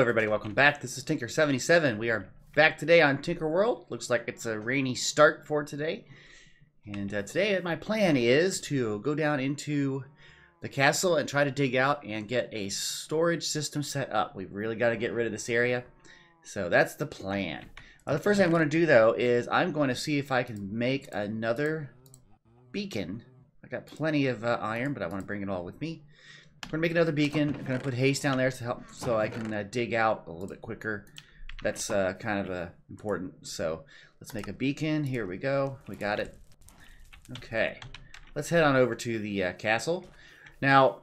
Everybody, welcome back. This is Tinker77. We are back today on Tinker World. Looks like it's a rainy start for today. And uh, today my plan is to go down into the castle and try to dig out and get a storage system set up. We've really got to get rid of this area. So that's the plan. Uh, the first thing I'm going to do though is I'm going to see if I can make another beacon. I got plenty of uh, iron, but I want to bring it all with me. Going to make another beacon. I'm to put haste down there to help so I can uh, dig out a little bit quicker. That's uh, kind of uh, important. So let's make a beacon. Here we go. We got it. Okay. Let's head on over to the uh, castle. Now,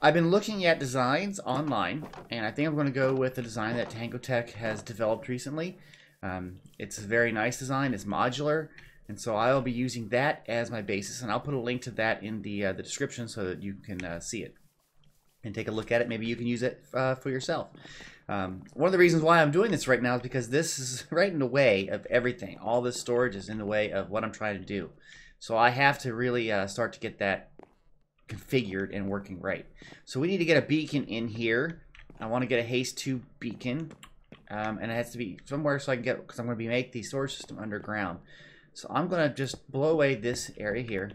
I've been looking at designs online, and I think I'm going to go with the design that Tango Tek has developed recently. Um, it's a very nice design. It's modular. And so I'll be using that as my basis, and I'll put a link to that in the, uh, the description so that you can uh, see it and take a look at it. Maybe you can use it uh, for yourself. Um, one of the reasons why I'm doing this right now is because this is right in the way of everything. All this storage is in the way of what I'm trying to do. So I have to really uh, start to get that configured and working right. So we need to get a beacon in here. I want to get a haste 2 beacon. Um, and it has to be somewhere so I can get, because I'm going to be make the storage system underground. So I'm going to just blow away this area here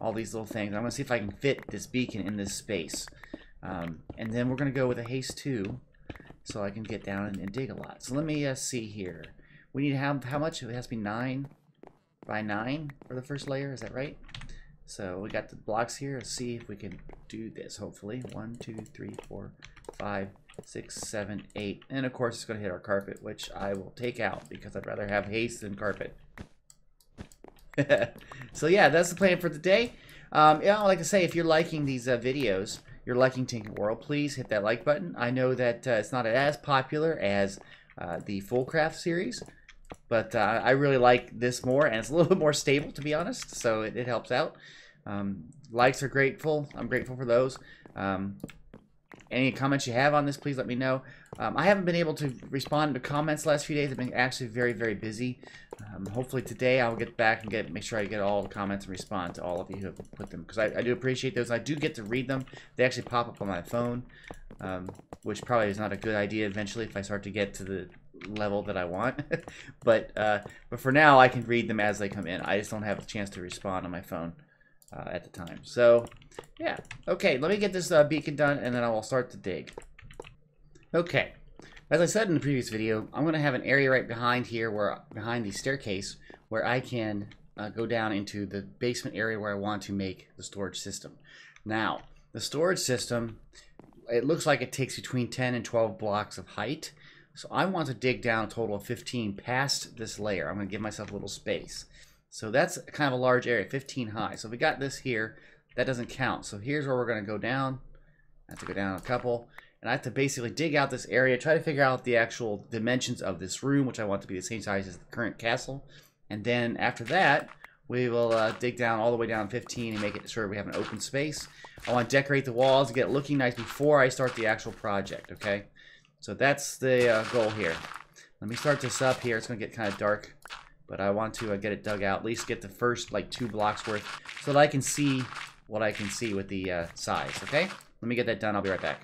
all these little things. I'm going to see if I can fit this beacon in this space. Um, and then we're going to go with a haste 2 so I can get down and, and dig a lot. So let me uh, see here. We need to have, how much? It has to be 9 by 9 for the first layer, is that right? So we got the blocks here. Let's see if we can do this, hopefully. One, two, three, four, five, six, seven, eight. And of course it's going to hit our carpet, which I will take out because I'd rather have haste than carpet. so yeah, that's the plan for today. Um, yeah, I'd like to say if you're liking these uh, videos, you're liking Tinker World, please hit that like button. I know that uh, it's not as popular as uh, the Fullcraft series, but uh, I really like this more, and it's a little bit more stable, to be honest, so it, it helps out. Um, likes are grateful. I'm grateful for those. Um, any comments you have on this, please let me know. Um, I haven't been able to respond to comments last few days. I've been actually very, very busy. Um, hopefully today I'll get back and get make sure I get all the comments and respond to all of you who have put them because I, I, do appreciate those. I do get to read them. They actually pop up on my phone, um, which probably is not a good idea eventually if I start to get to the level that I want. but uh, but for now I can read them as they come in. I just don't have a chance to respond on my phone uh, at the time. So yeah, okay. Let me get this uh, beacon done and then I will start to dig. Okay. As I said in the previous video, I'm going to have an area right behind here, where behind the staircase, where I can uh, go down into the basement area where I want to make the storage system. Now, the storage system, it looks like it takes between 10 and 12 blocks of height. So I want to dig down a total of 15 past this layer. I'm going to give myself a little space. So that's kind of a large area, 15 high. So we got this here, that doesn't count. So here's where we're going to go down. I have to go down a couple and I have to basically dig out this area, try to figure out the actual dimensions of this room, which I want to be the same size as the current castle. And then after that, we will uh, dig down all the way down 15 and make it sure we have an open space. I want to decorate the walls and get it looking nice before I start the actual project, okay? So that's the uh, goal here. Let me start this up here. It's going to get kind of dark, but I want to uh, get it dug out, at least get the first like two blocks worth so that I can see what I can see with the uh, size, okay? Let me get that done. I'll be right back.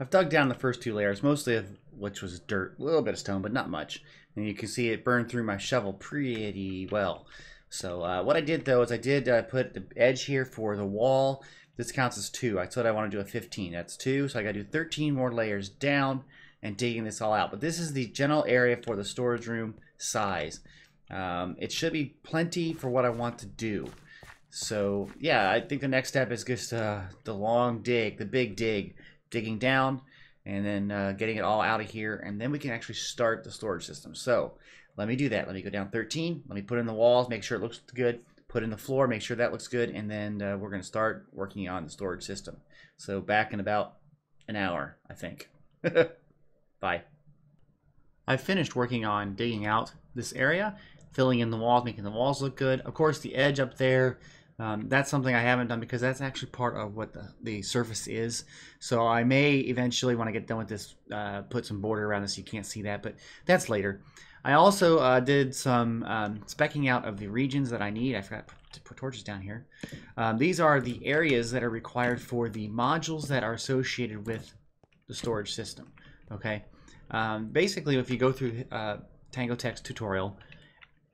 I've dug down the first two layers, mostly of which was dirt, a little bit of stone, but not much. And you can see it burned through my shovel pretty well. So uh, what I did though is I did uh, put the edge here for the wall. This counts as two. I said I want to do a 15. That's two, so I got to do 13 more layers down and digging this all out. But this is the general area for the storage room size. Um, it should be plenty for what I want to do. So yeah, I think the next step is just uh, the long dig, the big dig digging down and then uh, getting it all out of here and then we can actually start the storage system. So let me do that. Let me go down 13 let me put in the walls make sure it looks good. Put in the floor make sure that looks good and then uh, we're going to start working on the storage system. So back in about an hour I think. Bye. I've finished working on digging out this area filling in the walls making the walls look good. Of course the edge up there um, that's something I haven't done because that's actually part of what the, the surface is. So I may eventually, when I get done with this, uh, put some border around this you can't see that, but that's later. I also uh, did some um, specking out of the regions that I need. I forgot to put torches down here. Um, these are the areas that are required for the modules that are associated with the storage system. Okay, um, basically, if you go through uh, Tango Tek's tutorial,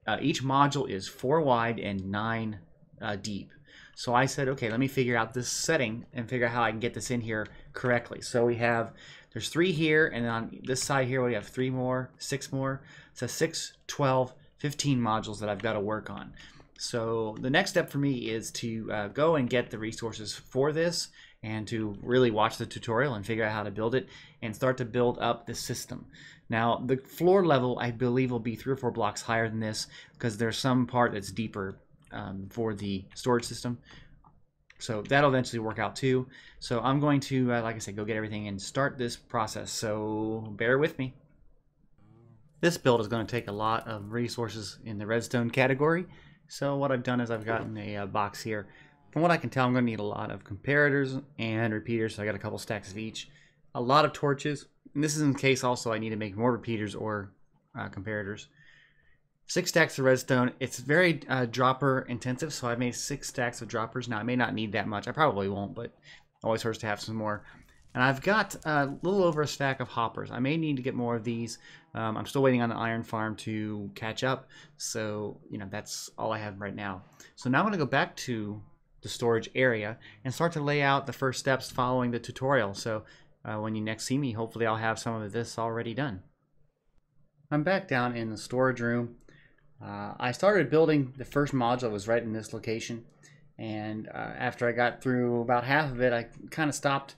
uh, each module is four wide and nine uh, deep. So I said, okay, let me figure out this setting and figure out how I can get this in here correctly. So we have, there's three here, and on this side here we have three more, six more. So 6, 12, 15 modules that I've got to work on. So the next step for me is to uh, go and get the resources for this and to really watch the tutorial and figure out how to build it and start to build up the system. Now the floor level I believe will be three or four blocks higher than this because there's some part that's deeper um, for the storage system. So that'll eventually work out too. So I'm going to, uh, like I said, go get everything and start this process. So bear with me. This build is going to take a lot of resources in the redstone category. So what I've done is I've gotten a, uh, box here. From what I can tell, I'm going to need a lot of comparators and repeaters. So I got a couple stacks of each. A lot of torches. And this is in case also I need to make more repeaters or uh, comparators. Six stacks of redstone. It's very uh, dropper intensive, so I made six stacks of droppers. Now, I may not need that much. I probably won't, but always hurts to have some more. And I've got a little over a stack of hoppers. I may need to get more of these. Um, I'm still waiting on the iron farm to catch up. So, you know, that's all I have right now. So now I'm going to go back to the storage area and start to lay out the first steps following the tutorial. So uh, when you next see me, hopefully I'll have some of this already done. I'm back down in the storage room. Uh, I started building the first module was right in this location. And uh, after I got through about half of it I kind of stopped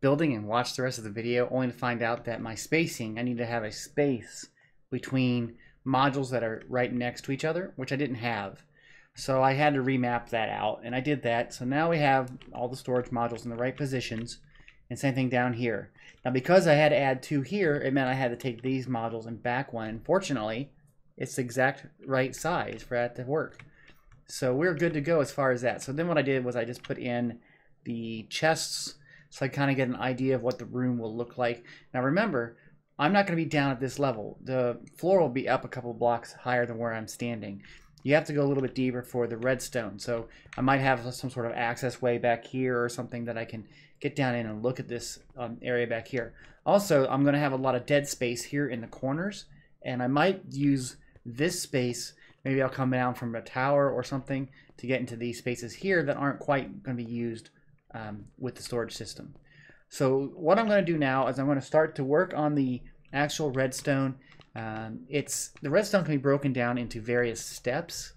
building and watched the rest of the video only to find out that my spacing I need to have a space between modules that are right next to each other which I didn't have. So I had to remap that out and I did that. So now we have all the storage modules in the right positions and same thing down here. Now because I had to add two here it meant I had to take these modules and back one. Unfortunately it's the exact right size for that to work. So we're good to go as far as that. So then what I did was I just put in the chests so I kind of get an idea of what the room will look like. Now remember, I'm not going to be down at this level. The floor will be up a couple blocks higher than where I'm standing. You have to go a little bit deeper for the redstone. So I might have some sort of access way back here or something that I can get down in and look at this um, area back here. Also, I'm going to have a lot of dead space here in the corners. And I might use this space, maybe I'll come down from a tower or something to get into these spaces here that aren't quite going to be used um, with the storage system. So what I'm going to do now is I'm going to start to work on the actual redstone. Um, it's the redstone can be broken down into various steps.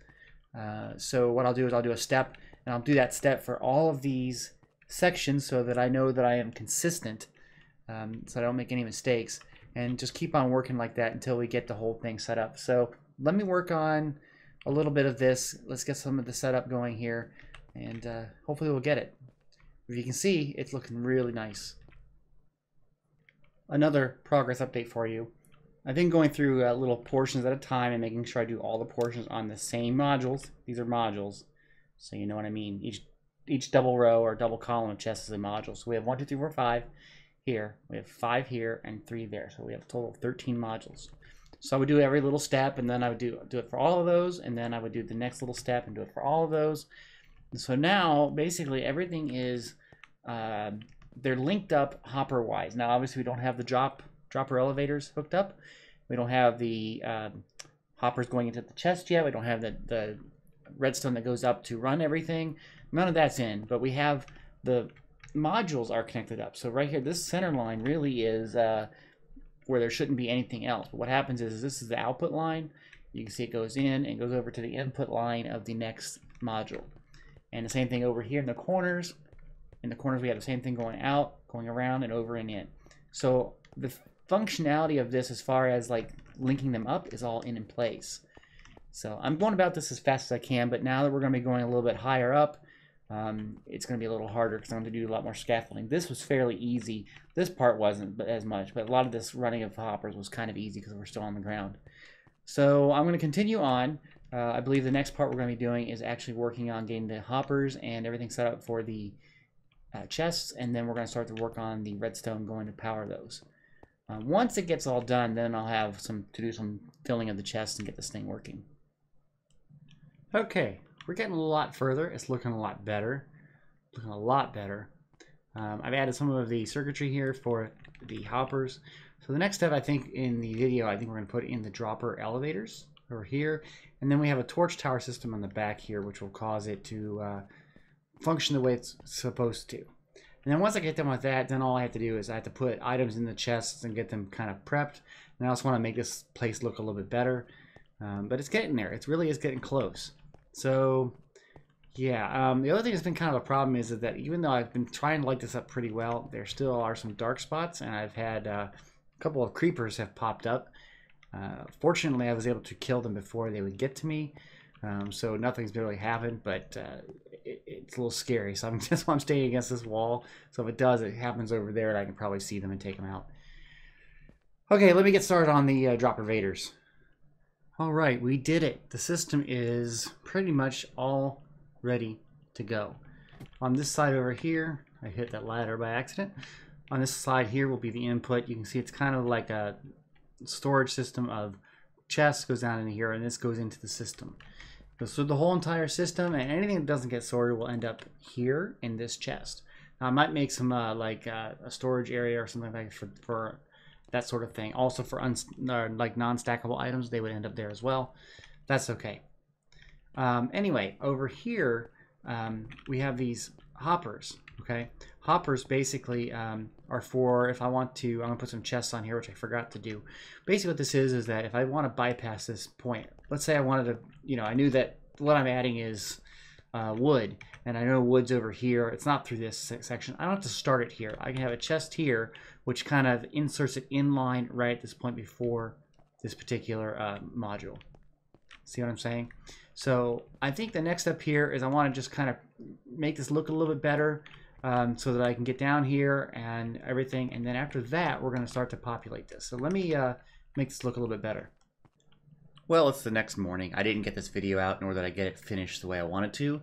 Uh, so what I'll do is I'll do a step and I'll do that step for all of these sections so that I know that I am consistent um, so I don't make any mistakes and just keep on working like that until we get the whole thing set up. So let me work on a little bit of this. Let's get some of the setup going here and uh, hopefully we'll get it. If you can see, it's looking really nice. Another progress update for you. I've been going through uh, little portions at a time and making sure I do all the portions on the same modules. These are modules, so you know what I mean. Each each double row or double column of chest is a module. So we have one, two, three, four, five here. We have five here and three there. So we have a total of 13 modules. So I would do every little step and then I would do, do it for all of those and then I would do the next little step and do it for all of those. And so now basically everything is, uh, they're linked up hopper wise. Now obviously we don't have the drop dropper elevators hooked up. We don't have the uh, hoppers going into the chest yet. We don't have the, the redstone that goes up to run everything. None of that's in, but we have the modules are connected up. So right here, this center line really is uh, where there shouldn't be anything else. But what happens is, is this is the output line. You can see it goes in and goes over to the input line of the next module. And the same thing over here in the corners. In the corners, we have the same thing going out, going around, and over and in. So the functionality of this as far as like linking them up is all in, in place. So I'm going about this as fast as I can, but now that we're going to be going a little bit higher up, um, it's going to be a little harder because I'm going to do a lot more scaffolding. This was fairly easy. This part wasn't as much, but a lot of this running of hoppers was kind of easy because we're still on the ground. So I'm going to continue on. Uh, I believe the next part we're going to be doing is actually working on getting the hoppers and everything set up for the uh, chests, and then we're going to start to work on the redstone going to power those. Uh, once it gets all done, then I'll have some to do some filling of the chests and get this thing working. Okay, we're getting a lot further. It's looking a lot better. Looking a lot better. Um, I've added some of the circuitry here for the hoppers. So the next step, I think, in the video, I think we're going to put in the dropper elevators over here. And then we have a torch tower system on the back here, which will cause it to uh, function the way it's supposed to. And then once I get done with that, then all I have to do is I have to put items in the chests and get them kind of prepped. And I also want to make this place look a little bit better. Um, but it's getting there. It really is getting close. So, yeah. Um, the other thing that's been kind of a problem is that even though I've been trying to light this up pretty well, there still are some dark spots. And I've had uh, a couple of creepers have popped up. Uh, fortunately, I was able to kill them before they would get to me. Um, so nothing's really happened, but uh, it, it's a little scary. So I'm just I'm staying against this wall. So if it does, it happens over there, and I can probably see them and take them out. Okay, let me get started on the uh, dropper vaders. All right, we did it. The system is pretty much all ready to go. On this side over here, I hit that ladder by accident. On this side here will be the input. You can see it's kind of like a storage system of chests goes down in here, and this goes into the system. Goes through the whole entire system, and anything that doesn't get sorted will end up here in this chest. Now, I might make some uh, like uh, a storage area or something like for, for that sort of thing. Also for uh, like non-stackable items, they would end up there as well. That's okay. Um, anyway, over here, um, we have these hoppers, okay? Hoppers basically um, are for, if I want to, I'm gonna put some chests on here, which I forgot to do. Basically what this is, is that if I wanna bypass this point, let's say I wanted to, you know, I knew that what I'm adding is uh, wood, and I know wood's over here. It's not through this section. I don't have to start it here. I can have a chest here, which kind of inserts it in line right at this point before this particular uh, module. See what I'm saying? So I think the next step here is I want to just kind of make this look a little bit better um, so that I can get down here and everything. And then after that, we're going to start to populate this. So let me uh, make this look a little bit better. Well, it's the next morning. I didn't get this video out, nor did I get it finished the way I wanted to.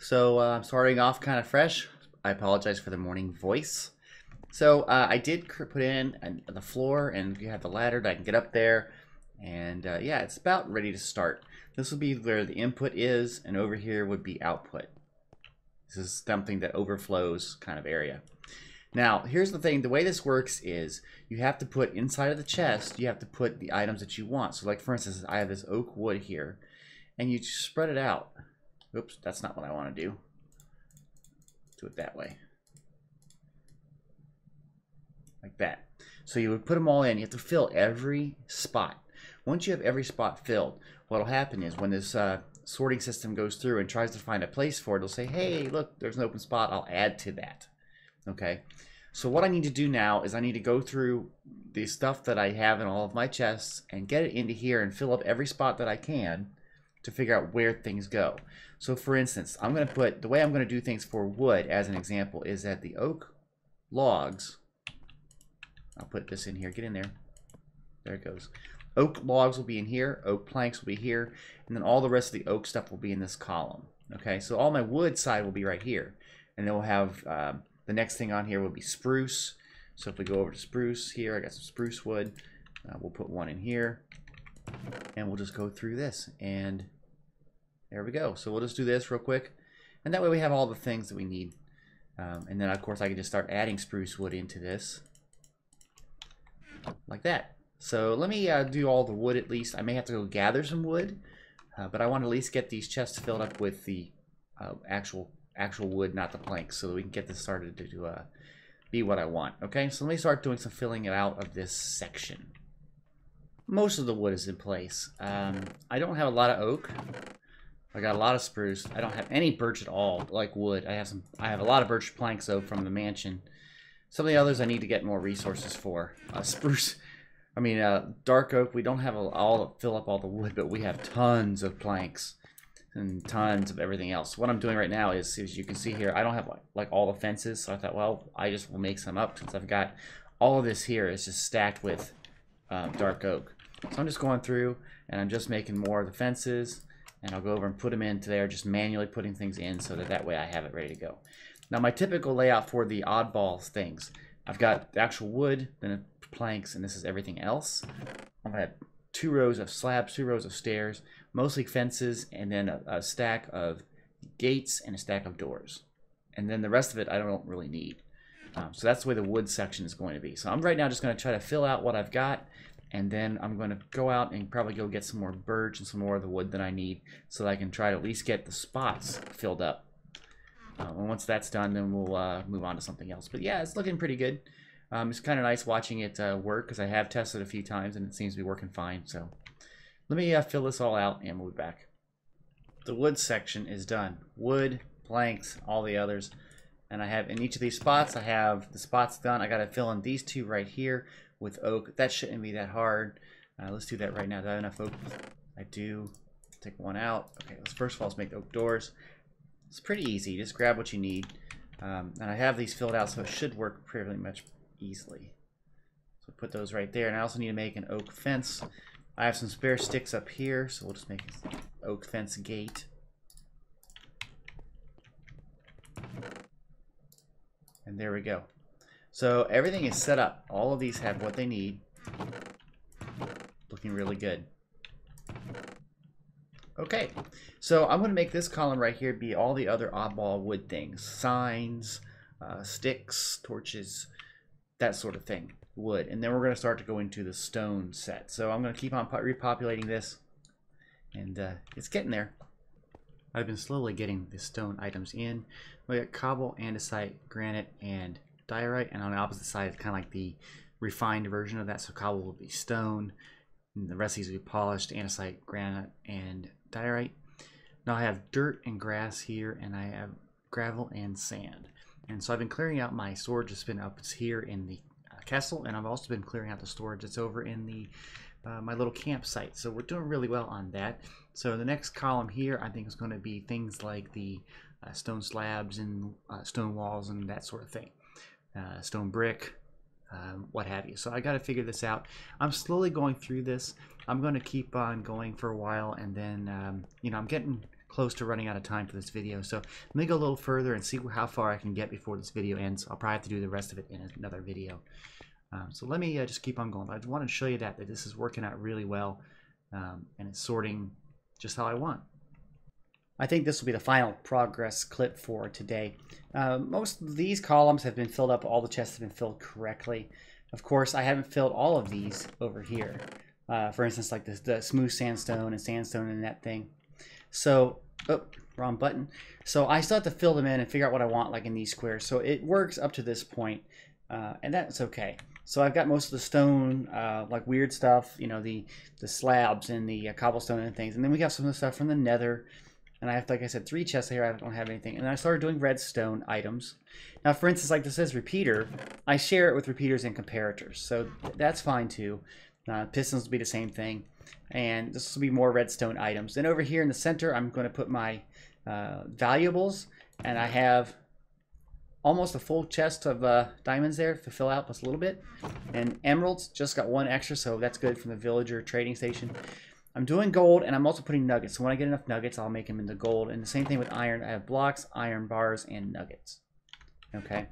So uh, I'm starting off kind of fresh. I apologize for the morning voice. So uh, I did put in the floor and you have the ladder that I can get up there. And uh, yeah, it's about ready to start. This will be where the input is and over here would be output. This is something that overflows kind of area. Now, here's the thing. The way this works is you have to put inside of the chest, you have to put the items that you want. So like, for instance, I have this oak wood here, and you spread it out. Oops, that's not what I want to do. Do it that way. Like that. So you would put them all in. You have to fill every spot. Once you have every spot filled, what will happen is when this uh, sorting system goes through and tries to find a place for it, it'll say, hey, look, there's an open spot. I'll add to that. Okay. So what I need to do now is I need to go through the stuff that I have in all of my chests and get it into here and fill up every spot that I can to figure out where things go. So for instance, I'm going to put, the way I'm going to do things for wood as an example is that the oak logs I'll put this in here. Get in there. There it goes. Oak logs will be in here. Oak planks will be here. And then all the rest of the oak stuff will be in this column. Okay, so all my wood side will be right here. And then we'll have uh, the next thing on here will be spruce. So if we go over to spruce here, I got some spruce wood. Uh, we'll put one in here. And we'll just go through this. And there we go. So we'll just do this real quick. And that way we have all the things that we need. Um, and then, of course, I can just start adding spruce wood into this like that. So let me uh, do all the wood at least. I may have to go gather some wood, uh, but I want to at least get these chests filled up with the uh, actual actual wood, not the planks, so that we can get this started to uh, be what I want. Okay, so let me start doing some filling it out of this section. Most of the wood is in place. Um, I don't have a lot of oak. I got a lot of spruce. I don't have any birch at all, like wood. I have some. I have a lot of birch planks though from the mansion. Some of the others I need to get more resources for. Uh, spruce, I mean, uh, dark oak, we don't have all fill up all the wood, but we have tons of planks and tons of everything else. What I'm doing right now is, as you can see here, I don't have like, like all the fences, so I thought, well, I just will make some up since I've got all of this here is just stacked with um, dark oak. So I'm just going through and I'm just making more of the fences and I'll go over and put them into there, just manually putting things in so that that way I have it ready to go. Now my typical layout for the oddballs things, I've got the actual wood, then planks, and this is everything else. I'm gonna have two rows of slabs, two rows of stairs, mostly fences, and then a, a stack of gates and a stack of doors. And then the rest of it I don't really need. Um, so that's the way the wood section is going to be. So I'm right now just going to try to fill out what I've got and then I'm going to go out and probably go get some more birch and some more of the wood that I need so that I can try to at least get the spots filled up. Uh, and once that's done, then we'll uh, move on to something else. But yeah, it's looking pretty good. Um, it's kind of nice watching it uh, work because I have tested a few times and it seems to be working fine. So let me uh, fill this all out and we'll be back. The wood section is done. Wood, planks, all the others. And I have in each of these spots, I have the spots done. I got to fill in these two right here with oak. That shouldn't be that hard. Uh, let's do that right now. Do I have enough oak? I do. Take one out. Okay, let's first of all let's make oak doors. It's pretty easy. Just grab what you need. Um, and I have these filled out, so it should work pretty much easily. So put those right there. And I also need to make an oak fence. I have some spare sticks up here, so we'll just make an oak fence gate. And there we go. So everything is set up. All of these have what they need. Looking really good. Okay, so I'm going to make this column right here be all the other oddball wood things. Signs, uh, sticks, torches, that sort of thing. Wood. And then we're going to start to go into the stone set. So I'm going to keep on repopulating this. And uh, it's getting there. I've been slowly getting the stone items in. We got cobble, andesite, granite, and diorite. And on the opposite side, it's kind of like the refined version of that. So cobble will be stone. And the rest of these will be polished, andesite, granite, and diorite. Now I have dirt and grass here, and I have gravel and sand. And so I've been clearing out my storage that's been up here in the uh, castle, and I've also been clearing out the storage that's over in the uh, my little campsite. So we're doing really well on that. So the next column here, I think is going to be things like the uh, stone slabs and uh, stone walls and that sort of thing. Uh, stone brick, um, what have you. So I got to figure this out. I'm slowly going through this. I'm going to keep on going for a while, and then um, you know I'm getting close to running out of time for this video. So let me go a little further and see how far I can get before this video ends. I'll probably have to do the rest of it in another video. Um, so let me uh, just keep on going. I just want to show you that, that this is working out really well um, and it's sorting just how I want. I think this will be the final progress clip for today. Uh, most of these columns have been filled up. All the chests have been filled correctly. Of course, I haven't filled all of these over here. Uh, for instance, like the, the smooth sandstone and sandstone and that thing. So, oh, wrong button. So I still have to fill them in and figure out what I want like in these squares. So it works up to this point, uh, and that's okay. So I've got most of the stone, uh, like weird stuff, you know, the the slabs and the uh, cobblestone and things. And then we got some of the stuff from the nether. And I have, like I said, three chests here. I don't have anything. And I started doing redstone items. Now, for instance, like this says repeater, I share it with repeaters and comparators. So that's fine too. Uh, pistons will be the same thing. And this will be more redstone items. Then over here in the center, I'm going to put my uh, valuables. And I have almost a full chest of uh, diamonds there to fill out plus a little bit. And emeralds, just got one extra, so that's good from the villager trading station. I'm doing gold, and I'm also putting nuggets. So when I get enough nuggets, I'll make them into gold. And the same thing with iron. I have blocks, iron bars, and nuggets. Okay.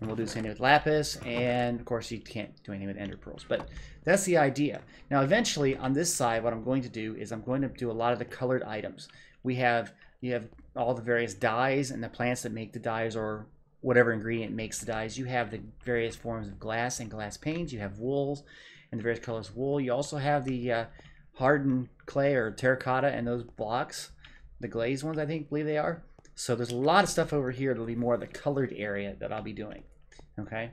And we'll do the same thing with lapis, and of course you can't do anything with ender pearls. But that's the idea. Now eventually, on this side, what I'm going to do is I'm going to do a lot of the colored items. We have, you have all the various dyes and the plants that make the dyes or whatever ingredient makes the dyes. You have the various forms of glass and glass panes. You have wools and the various colors wool. You also have the uh, hardened clay or terracotta and those blocks, the glazed ones, I think, believe they are. So there's a lot of stuff over here that'll be more of the colored area that I'll be doing. Okay.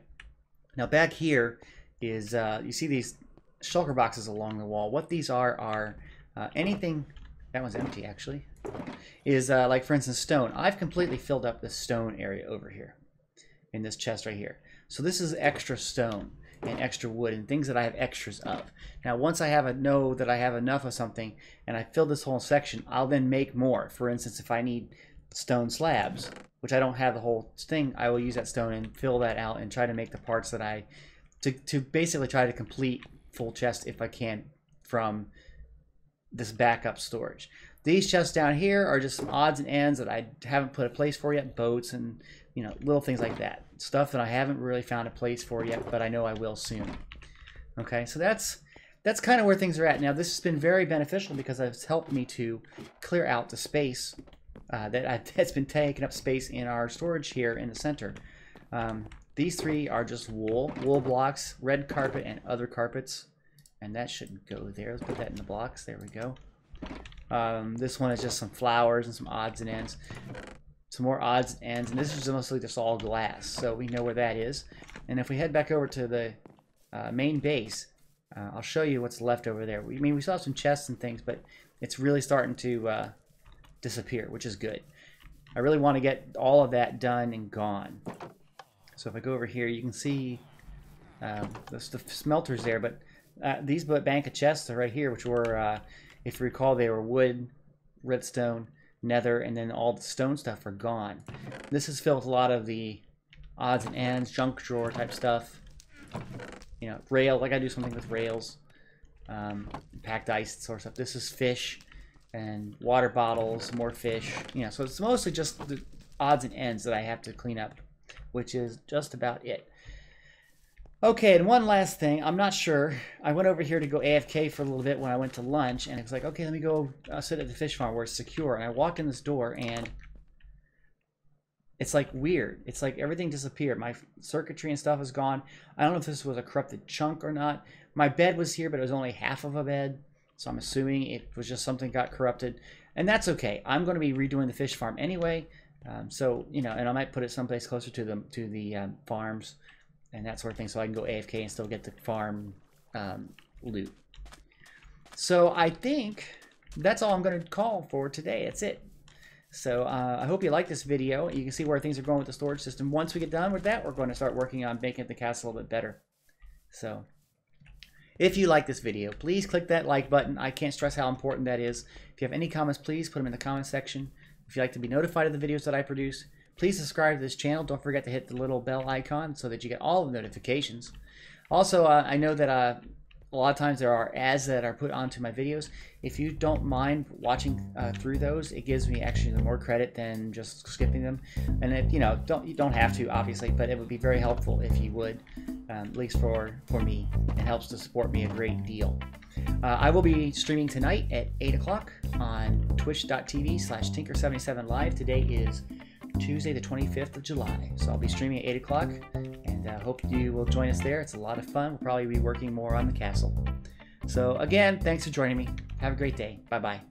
Now back here is, uh, you see these shulker boxes along the wall. What these are are uh, anything, that one's empty actually, is uh, like for instance stone. I've completely filled up the stone area over here in this chest right here. So this is extra stone and extra wood and things that I have extras of. Now once I have a know that I have enough of something and I fill this whole section, I'll then make more. For instance, if I need stone slabs, which I don't have the whole thing, I will use that stone and fill that out and try to make the parts that I, to, to basically try to complete full chest if I can from this backup storage. These chests down here are just some odds and ends that I haven't put a place for yet, boats and you know little things like that. Stuff that I haven't really found a place for yet, but I know I will soon. Okay, so that's that's kind of where things are at. Now this has been very beneficial because it's helped me to clear out the space uh, that I, that's been taking up space in our storage here in the center. Um, These three are just wool, wool blocks, red carpet, and other carpets. And that shouldn't go there. Let's put that in the blocks. There we go. Um, this one is just some flowers and some odds and ends. Some more odds and ends. And this is mostly just all glass. So we know where that is. And if we head back over to the uh, main base, uh, I'll show you what's left over there. We I mean we saw some chests and things, but it's really starting to uh, disappear, which is good. I really want to get all of that done and gone. So if I go over here, you can see um, the, the smelters there, but uh, these bank of chests are right here, which were, uh, if you recall, they were wood, redstone, nether, and then all the stone stuff are gone. This has filled with a lot of the odds and ends, junk drawer type stuff. You know, rail, like I do something with rails, um, packed ice, sort of stuff. This is fish and water bottles, more fish. You know, so it's mostly just the odds and ends that I have to clean up, which is just about it. Okay, and one last thing. I'm not sure. I went over here to go AFK for a little bit when I went to lunch, and it's like, okay, let me go uh, sit at the fish farm where it's secure. And I walk in this door, and it's like weird. It's like everything disappeared. My circuitry and stuff is gone. I don't know if this was a corrupted chunk or not. My bed was here, but it was only half of a bed. So I'm assuming it was just something got corrupted. And that's okay. I'm going to be redoing the fish farm anyway. Um, so, you know, and I might put it someplace closer to the, to the um, farms and that sort of thing so I can go AFK and still get the farm um, loot. So I think that's all I'm going to call for today. That's it. So uh, I hope you like this video. You can see where things are going with the storage system. Once we get done with that, we're going to start working on making the castle a little bit better. So if you like this video, please click that like button. I can't stress how important that is. If you have any comments, please put them in the comment section. If you'd like to be notified of the videos that I produce, please subscribe to this channel. Don't forget to hit the little bell icon so that you get all the notifications. Also, uh, I know that uh, a lot of times there are ads that are put onto my videos. If you don't mind watching uh, through those, it gives me actually more credit than just skipping them. And it, you know, don't you don't have to obviously, but it would be very helpful if you would, um, at least for for me. It helps to support me a great deal. Uh, I will be streaming tonight at 8 o'clock on twitch.tv slash tinker77 live. Today is Tuesday, the 25th of July. So I'll be streaming at 8 o'clock and I uh, hope you will join us there. It's a lot of fun. We'll probably be working more on the castle. So, again, thanks for joining me. Have a great day. Bye bye.